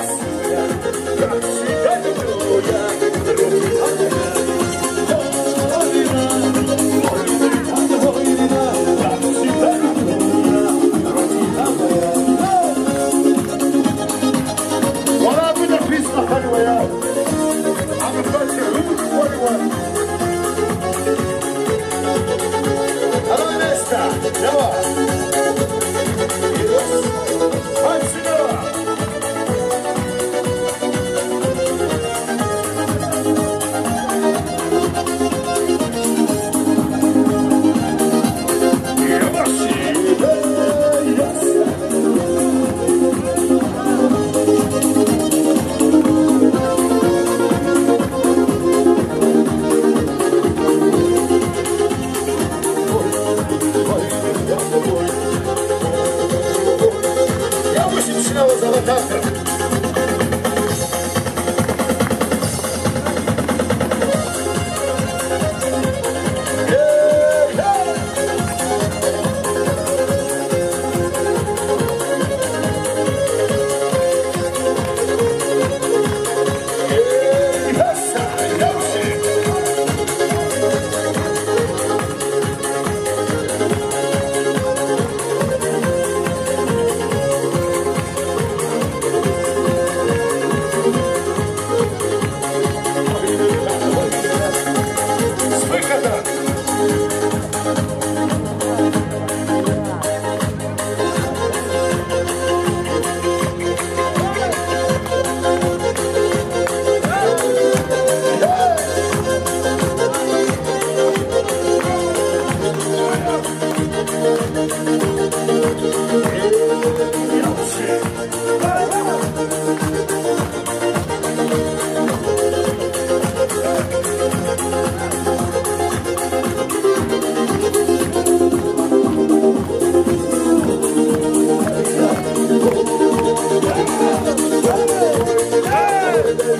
us. Let's go.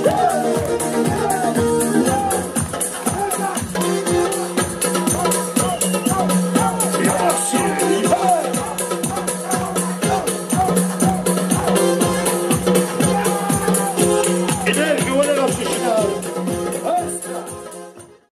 Woo!